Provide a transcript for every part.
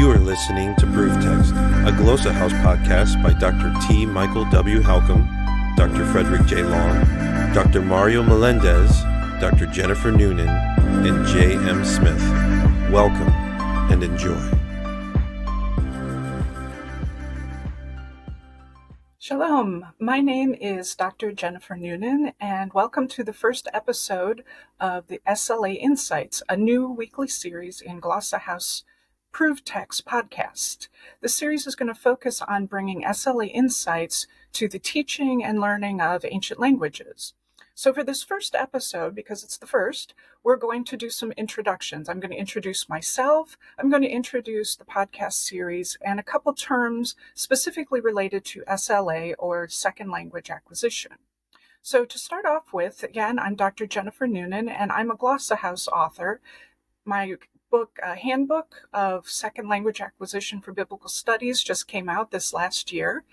You are listening to ProveText, a Glossa House podcast by Dr. T. Michael W. Halcomb, Dr. Frederick J. Long, Dr. Mario Melendez, Dr. Jennifer Noonan, and J. M. Smith. Welcome and enjoy. Shalom. My name is Dr. Jennifer Noonan, and welcome to the first episode of the SLA Insights, a new weekly series in Glossa House ProveText podcast. The series is going to focus on bringing SLA insights to the teaching and learning of ancient languages. So, for this first episode, because it's the first, we're going to do some introductions. I'm going to introduce myself, I'm going to introduce the podcast series, and a couple terms specifically related to SLA or second language acquisition. So, to start off with, again, I'm Dr. Jennifer Noonan, and I'm a Glossa House author. My book, uh, Handbook of Second Language Acquisition for Biblical Studies, just came out this last year.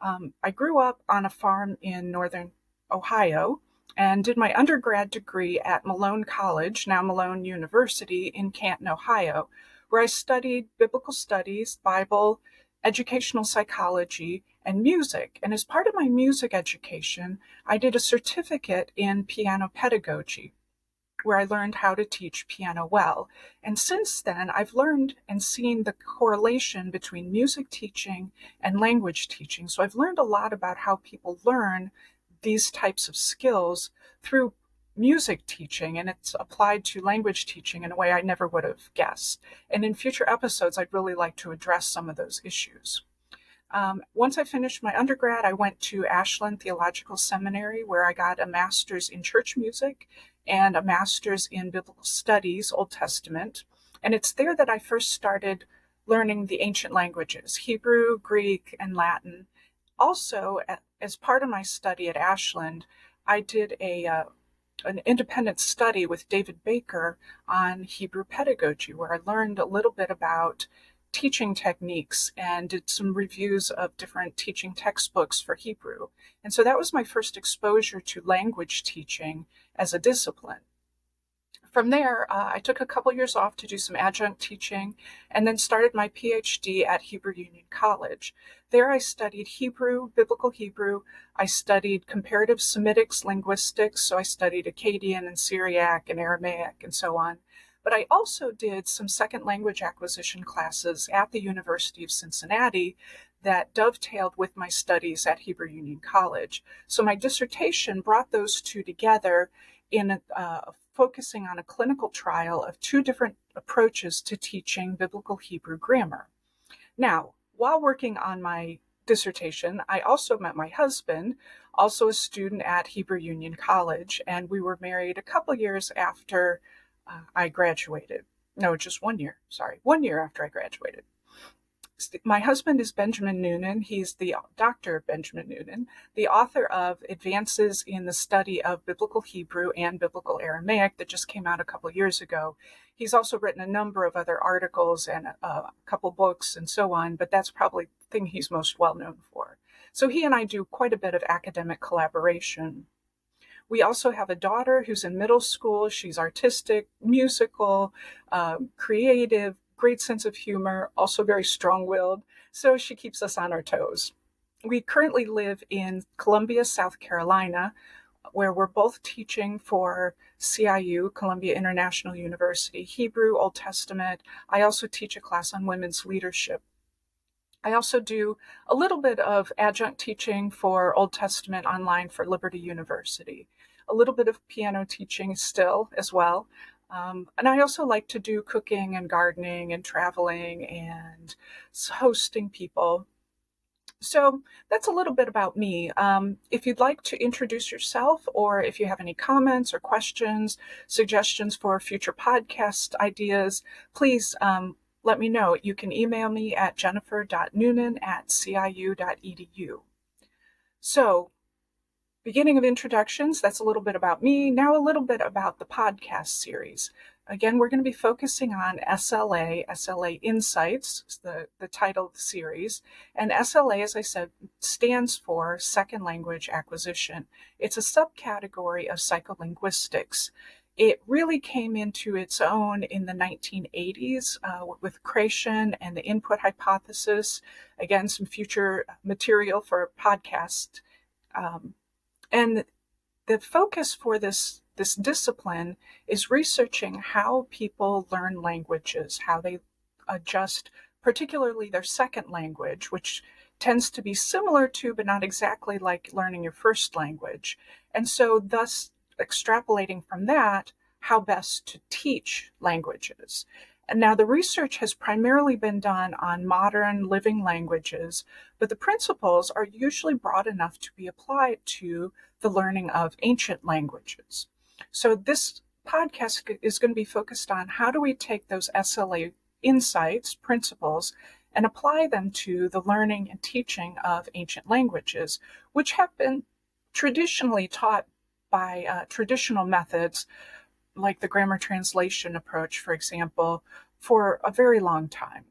Um, I grew up on a farm in northern Ohio and did my undergrad degree at Malone College, now Malone University in Canton, Ohio, where I studied biblical studies, Bible, educational psychology, and music. And as part of my music education, I did a certificate in piano pedagogy where I learned how to teach piano well. And since then, I've learned and seen the correlation between music teaching and language teaching. So I've learned a lot about how people learn these types of skills through music teaching and it's applied to language teaching in a way I never would have guessed. And in future episodes, I'd really like to address some of those issues. Um, once I finished my undergrad, I went to Ashland Theological Seminary where I got a master's in church music and a master's in biblical studies, Old Testament. And it's there that I first started learning the ancient languages Hebrew, Greek, and Latin. Also, as part of my study at Ashland, I did a uh, an independent study with David Baker on Hebrew pedagogy, where I learned a little bit about teaching techniques and did some reviews of different teaching textbooks for Hebrew. And so that was my first exposure to language teaching as a discipline. From there, uh, I took a couple years off to do some adjunct teaching and then started my PhD at Hebrew Union College. There I studied Hebrew, biblical Hebrew. I studied comparative Semitics, linguistics, so I studied Akkadian and Syriac and Aramaic and so on. But I also did some second language acquisition classes at the University of Cincinnati that dovetailed with my studies at Hebrew Union College. So my dissertation brought those two together in uh, focusing on a clinical trial of two different approaches to teaching biblical Hebrew grammar. Now, while working on my dissertation, I also met my husband, also a student at Hebrew Union College, and we were married a couple years after uh, I graduated. No, just one year. Sorry, one year after I graduated. My husband is Benjamin Noonan. He's the Dr. Benjamin Noonan, the author of Advances in the Study of Biblical Hebrew and Biblical Aramaic that just came out a couple years ago. He's also written a number of other articles and uh, a couple books and so on, but that's probably the thing he's most well known for. So he and I do quite a bit of academic collaboration. We also have a daughter who's in middle school. She's artistic, musical, um, creative, great sense of humor, also very strong willed. So she keeps us on our toes. We currently live in Columbia, South Carolina, where we're both teaching for CIU, Columbia International University, Hebrew, Old Testament. I also teach a class on women's leadership. I also do a little bit of adjunct teaching for Old Testament online for Liberty University, a little bit of piano teaching still as well. Um, and I also like to do cooking and gardening and traveling and hosting people. So that's a little bit about me. Um, if you'd like to introduce yourself, or if you have any comments or questions, suggestions for future podcast ideas, please um, let me know. You can email me at jennifer.noonan at ciu.edu. So, beginning of introductions, that's a little bit about me. Now, a little bit about the podcast series. Again, we're going to be focusing on SLA, SLA Insights, the, the title of the series. And SLA, as I said, stands for Second Language Acquisition. It's a subcategory of psycholinguistics. It really came into its own in the 1980s uh, with Krashen and the input hypothesis. Again, some future material for a podcast. Um, and the focus for this this discipline is researching how people learn languages, how they adjust, particularly their second language, which tends to be similar to, but not exactly like learning your first language. And so, thus, extrapolating from that, how best to teach languages. And now the research has primarily been done on modern living languages, but the principles are usually broad enough to be applied to the learning of ancient languages. So this podcast is going to be focused on how do we take those SLA insights, principles, and apply them to the learning and teaching of ancient languages, which have been traditionally taught by uh, traditional methods like the grammar translation approach, for example, for a very long time.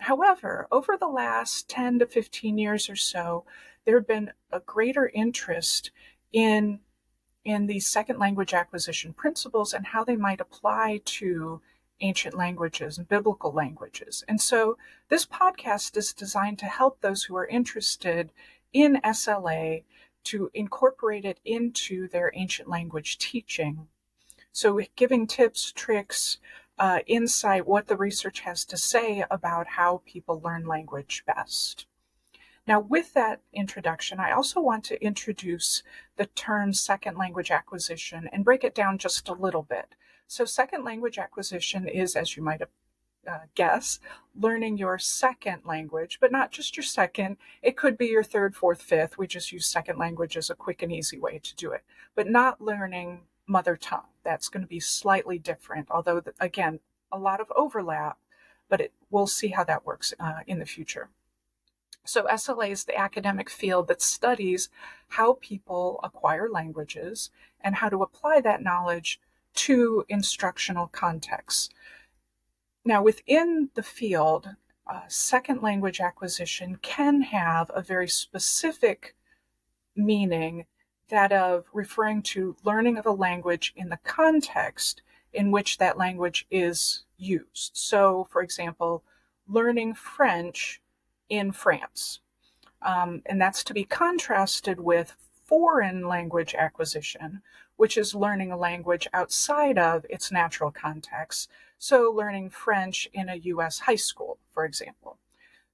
However, over the last 10 to 15 years or so, there have been a greater interest in, in these second language acquisition principles and how they might apply to ancient languages and biblical languages. And so this podcast is designed to help those who are interested in SLA to incorporate it into their ancient language teaching. So, giving tips, tricks, uh, insight, what the research has to say about how people learn language best. Now, with that introduction, I also want to introduce the term second language acquisition and break it down just a little bit. So, second language acquisition is, as you might have uh, guess, learning your second language, but not just your second. It could be your third, fourth, fifth. We just use second language as a quick and easy way to do it, but not learning mother tongue. That's going to be slightly different, although, again, a lot of overlap, but it, we'll see how that works uh, in the future. So, SLA is the academic field that studies how people acquire languages and how to apply that knowledge to instructional contexts. Now, within the field, uh, second language acquisition can have a very specific meaning, that of referring to learning of a language in the context in which that language is used. So, for example, learning French in France. Um, and that's to be contrasted with foreign language acquisition, which is learning a language outside of its natural context. So, learning French in a US high school, for example.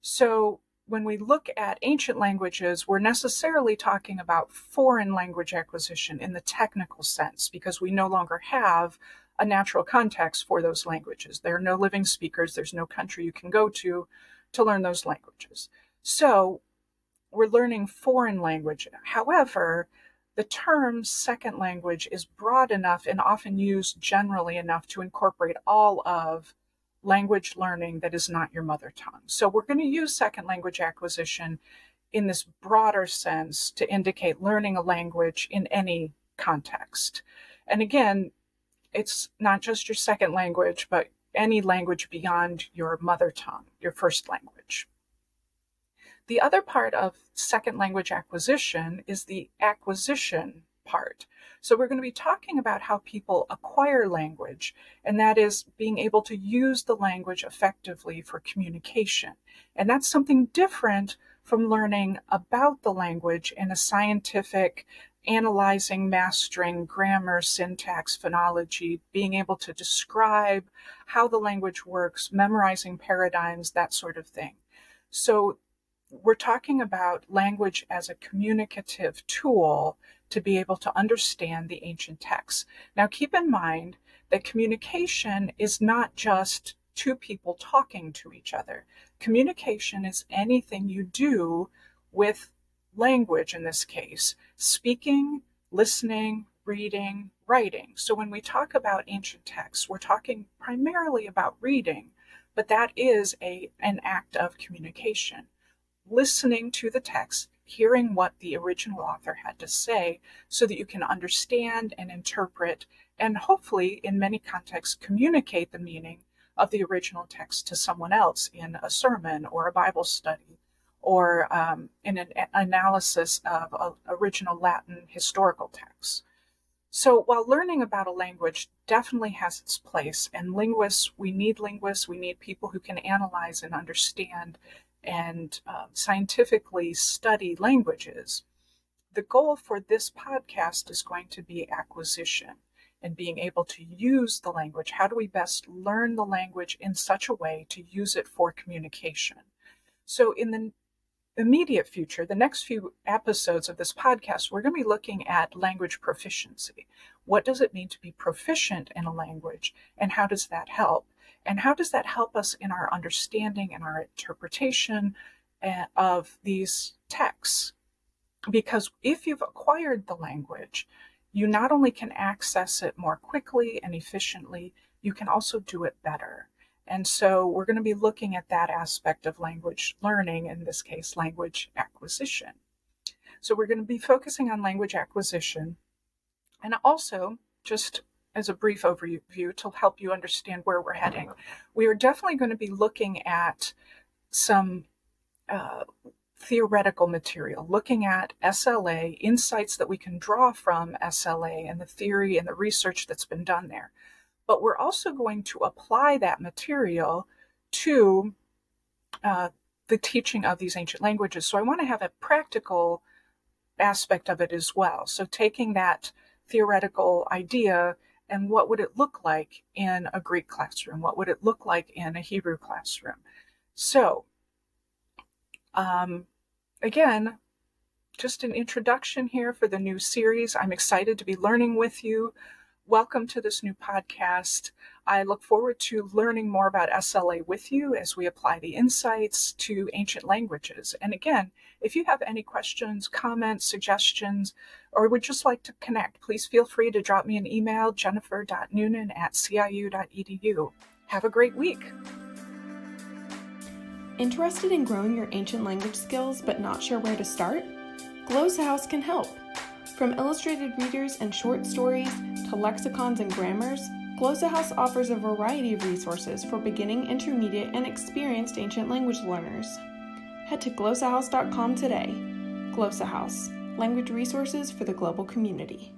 So, when we look at ancient languages, we're necessarily talking about foreign language acquisition in the technical sense because we no longer have a natural context for those languages. There are no living speakers, there's no country you can go to to learn those languages. So, we're learning foreign language. However, the term second language is broad enough and often used generally enough to incorporate all of language learning that is not your mother tongue. So we're going to use second language acquisition in this broader sense to indicate learning a language in any context. And again, it's not just your second language, but any language beyond your mother tongue, your first language. The other part of second language acquisition is the acquisition part. So we're going to be talking about how people acquire language, and that is being able to use the language effectively for communication. And that's something different from learning about the language in a scientific, analyzing, mastering grammar, syntax, phonology, being able to describe how the language works, memorizing paradigms, that sort of thing. So we're talking about language as a communicative tool to be able to understand the ancient texts. Now, keep in mind that communication is not just two people talking to each other. Communication is anything you do with language in this case, speaking, listening, reading, writing. So when we talk about ancient texts, we're talking primarily about reading, but that is a, an act of communication listening to the text, hearing what the original author had to say, so that you can understand and interpret, and hopefully, in many contexts, communicate the meaning of the original text to someone else in a sermon or a Bible study or um, in an analysis of original Latin historical texts. So while learning about a language definitely has its place, and linguists, we need linguists, we need people who can analyze and understand and uh, scientifically study languages. The goal for this podcast is going to be acquisition and being able to use the language. How do we best learn the language in such a way to use it for communication? So, in the immediate future, the next few episodes of this podcast, we're going to be looking at language proficiency. What does it mean to be proficient in a language, and how does that help? And how does that help us in our understanding and our interpretation eh, of these texts? Because if you've acquired the language, you not only can access it more quickly and efficiently, you can also do it better. And so we're going to be looking at that aspect of language learning, in this case, language acquisition. So we're going to be focusing on language acquisition and also just as a brief overview to help you understand where we're heading. We are definitely going to be looking at some uh, theoretical material, looking at SLA, insights that we can draw from SLA and the theory and the research that's been done there. But we're also going to apply that material to uh, the teaching of these ancient languages. So I want to have a practical aspect of it as well. So taking that theoretical idea and what would it look like in a Greek classroom? What would it look like in a Hebrew classroom? So um, again, just an introduction here for the new series. I'm excited to be learning with you. Welcome to this new podcast. I look forward to learning more about SLA with you as we apply the insights to ancient languages. And again, if you have any questions, comments, suggestions, or would just like to connect, please feel free to drop me an email, jennifer.noonan at ciu.edu. Have a great week. Interested in growing your ancient language skills but not sure where to start? Glossa House can help. From illustrated readers and short stories to lexicons and grammars, Glossa House offers a variety of resources for beginning, intermediate, and experienced ancient language learners. Head to glossahouse.com today. Glossa House, language resources for the global community.